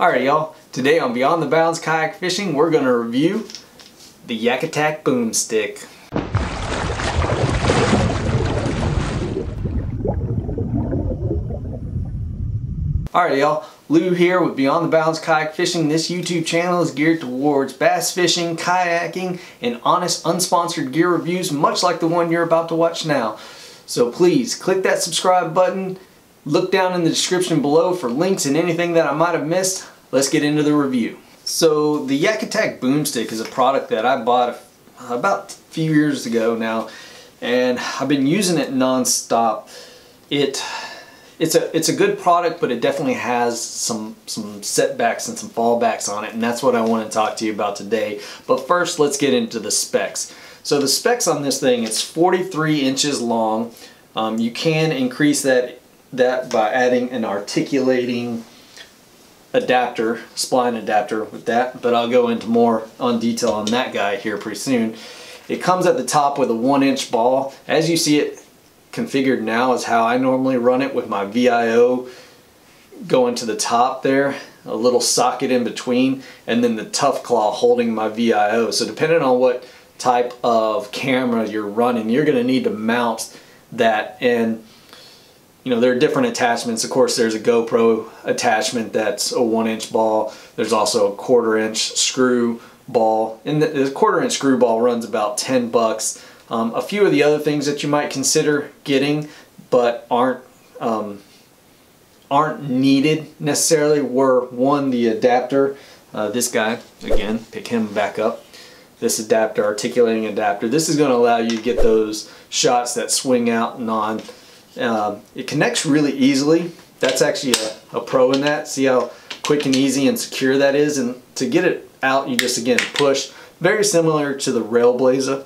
Alright y'all, today on Beyond the Bounds Kayak Fishing we're going to review the Yak Attack Boom Stick. Alright y'all, Lou here with Beyond the Bounds Kayak Fishing. This YouTube channel is geared towards bass fishing, kayaking, and honest unsponsored gear reviews much like the one you're about to watch now. So please click that subscribe button, look down in the description below for links and anything that I might have missed. Let's get into the review. So the Yak Attack Boomstick is a product that I bought about a few years ago now and I've been using it non-stop. It it's a it's a good product, but it definitely has some some setbacks and some fallbacks on it, and that's what I want to talk to you about today. But first, let's get into the specs. So the specs on this thing, it's 43 inches long. Um, you can increase that that by adding an articulating adapter, spline adapter with that, but I'll go into more on detail on that guy here pretty soon. It comes at the top with a one inch ball. As you see it configured now is how I normally run it with my VIO going to the top there, a little socket in between, and then the tough claw holding my VIO. So depending on what type of camera you're running, you're gonna need to mount that and you know, there are different attachments. Of course, there's a GoPro attachment that's a one inch ball. There's also a quarter inch screw ball. And the, the quarter inch screw ball runs about 10 bucks. Um, a few of the other things that you might consider getting but aren't um, aren't needed necessarily were one the adapter uh, this guy again pick him back up this adapter articulating adapter this is going to allow you to get those shots that swing out and on um, it connects really easily. That's actually a, a pro in that. See how quick and easy and secure that is? And to get it out you just again push. Very similar to the Railblaza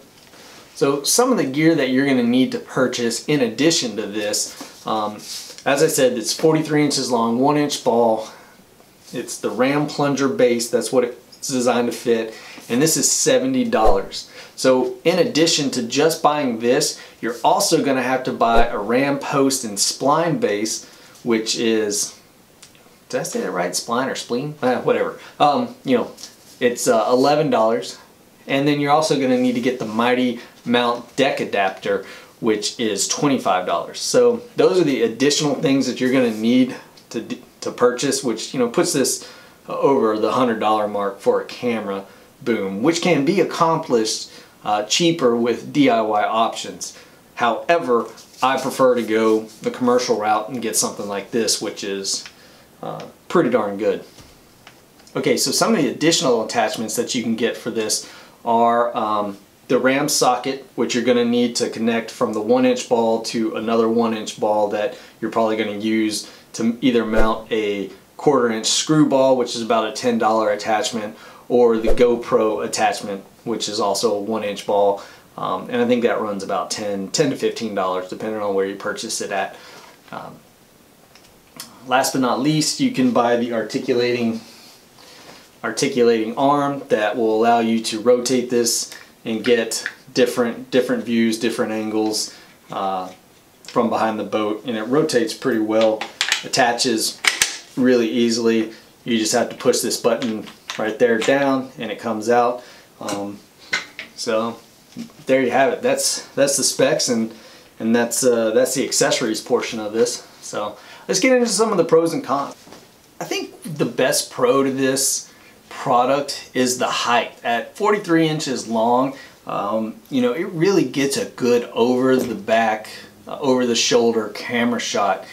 so some of the gear that you're going to need to purchase in addition to this, um, as I said, it's 43 inches long, one inch ball. It's the Ram plunger base, that's what it's designed to fit, and this is $70. So in addition to just buying this, you're also going to have to buy a Ram post and spline base, which is, did I say that right? Spline or spleen? Eh, whatever. Um, you know, it's uh, $11. And then you're also going to need to get the Mighty Mount deck adapter, which is $25. So those are the additional things that you're going to need to, to purchase, which you know puts this over the $100 mark for a camera boom, which can be accomplished uh, cheaper with DIY options. However, I prefer to go the commercial route and get something like this, which is uh, pretty darn good. Okay, so some of the additional attachments that you can get for this are um, the ram socket, which you're going to need to connect from the one inch ball to another one inch ball that you're probably going to use to either mount a quarter inch screw ball, which is about a $10 attachment, or the GoPro attachment, which is also a one inch ball. Um, and I think that runs about 10, 10 to $15 depending on where you purchase it at. Um, last but not least, you can buy the articulating articulating arm that will allow you to rotate this and get different different views, different angles uh, from behind the boat and it rotates pretty well, attaches really easily. You just have to push this button right there down and it comes out. Um, so there you have it. That's that's the specs and and that's uh, that's the accessories portion of this. So let's get into some of the pros and cons. I think the best pro to this product is the height. At 43 inches long, um, you know, it really gets a good over the back, uh, over the shoulder camera shot.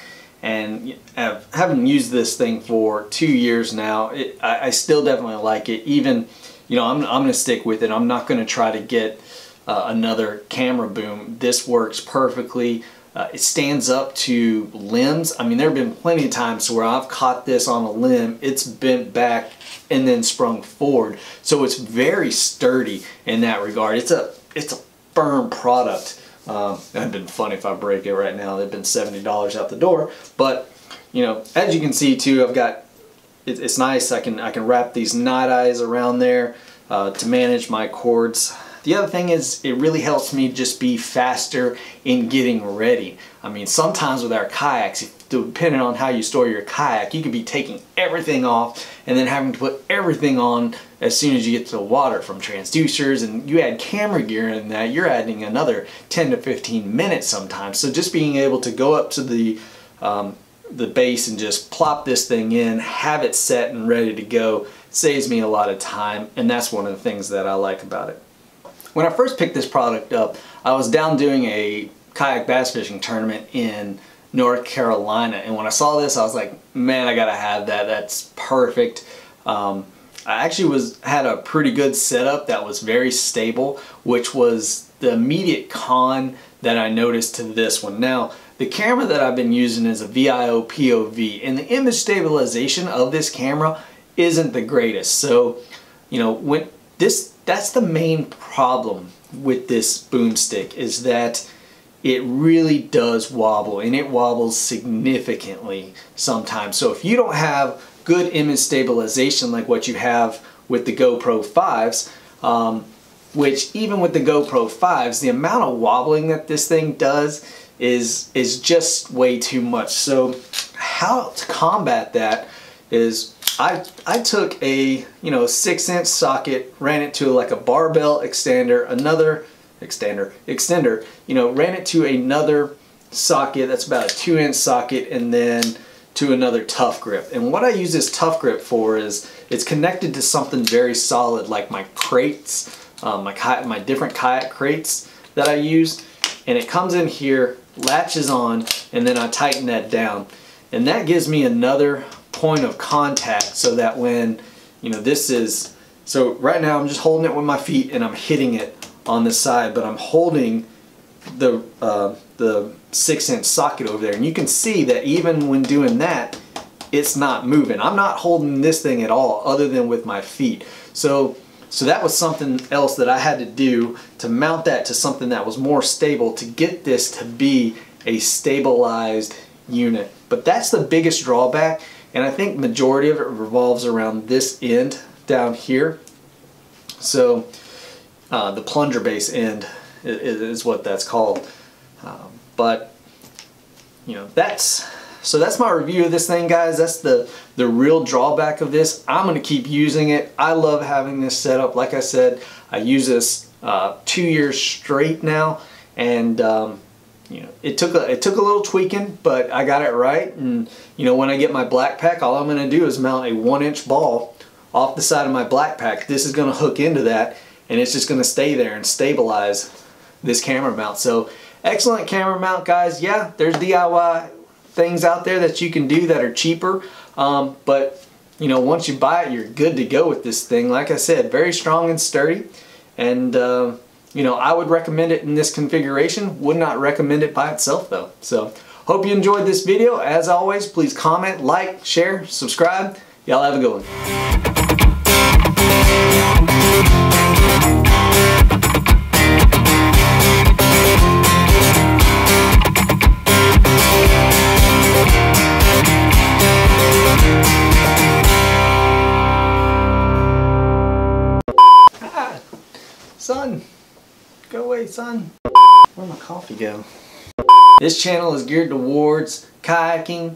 And uh, having used this thing for two years now, it, I, I, still definitely like it. Even, you know, I'm, I'm going to stick with it. I'm not going to try to get uh, another camera boom. This works perfectly. Uh, it stands up to limbs. I mean, there have been plenty of times where I've caught this on a limb, it's bent back and then sprung forward. So it's very sturdy in that regard. It's a it's a firm product. Um, it'd been funny if I break it right now. They've been $70 out the door. But, you know, as you can see too, I've got, it, it's nice. I can, I can wrap these Nite Ize around there uh, to manage my cords the other thing is it really helps me just be faster in getting ready. I mean, sometimes with our kayaks, depending on how you store your kayak, you could be taking everything off and then having to put everything on as soon as you get to the water from transducers and you add camera gear in that, you're adding another 10 to 15 minutes sometimes. So just being able to go up to the um, the base and just plop this thing in, have it set and ready to go, saves me a lot of time and that's one of the things that I like about it. When I first picked this product up, I was down doing a kayak bass fishing tournament in North Carolina. And when I saw this I was like man I gotta have that. That's perfect. Um, I actually was had a pretty good setup that was very stable which was the immediate con that I noticed to this one. Now the camera that I've been using is a VIO POV and the image stabilization of this camera isn't the greatest. So you know when this that's the main problem with this boomstick is that it really does wobble and it wobbles significantly sometimes. So if you don't have good image stabilization like what you have with the GoPro 5s, um, which even with the GoPro 5s, the amount of wobbling that this thing does is, is just way too much. So how to combat that is I, I took a you know six inch socket, ran it to like a barbell extender, another extender, extender, you know, ran it to another socket that's about a two inch socket and then to another tough grip. And what I use this tough grip for is it's connected to something very solid like my crates, um, my, my different kayak crates that I use. And it comes in here, latches on, and then I tighten that down. And that gives me another point of contact so that when, you know, this is, so right now I'm just holding it with my feet and I'm hitting it on the side, but I'm holding the, uh, the six inch socket over there. And you can see that even when doing that, it's not moving. I'm not holding this thing at all other than with my feet. So, so that was something else that I had to do to mount that to something that was more stable to get this to be a stabilized unit. But that's the biggest drawback and I think majority of it revolves around this end down here. So uh, the plunger base end is, is what that's called. Um, but you know that's so that's my review of this thing guys. That's the the real drawback of this. I'm gonna keep using it. I love having this set up. Like I said I use this uh, two years straight now. And um, you know it took a it took a little tweaking but I got it right and you know when I get my BlackPak all I'm gonna do is mount a one inch ball off the side of my BlackPak this is gonna hook into that and it's just going to stay there and stabilize this camera mount. So excellent camera mount guys. Yeah, there's DIY things out there that you can do that are cheaper. Um, but you know, once you buy it, you're good to go with this thing. Like I said, very strong and sturdy. And uh, you know, I would recommend it in this configuration. Would not recommend it by itself though. So hope you enjoyed this video. As always, please comment, like, share, subscribe. Y'all have a good one. Away, son. Where'd my coffee go? This channel is geared towards kayaking,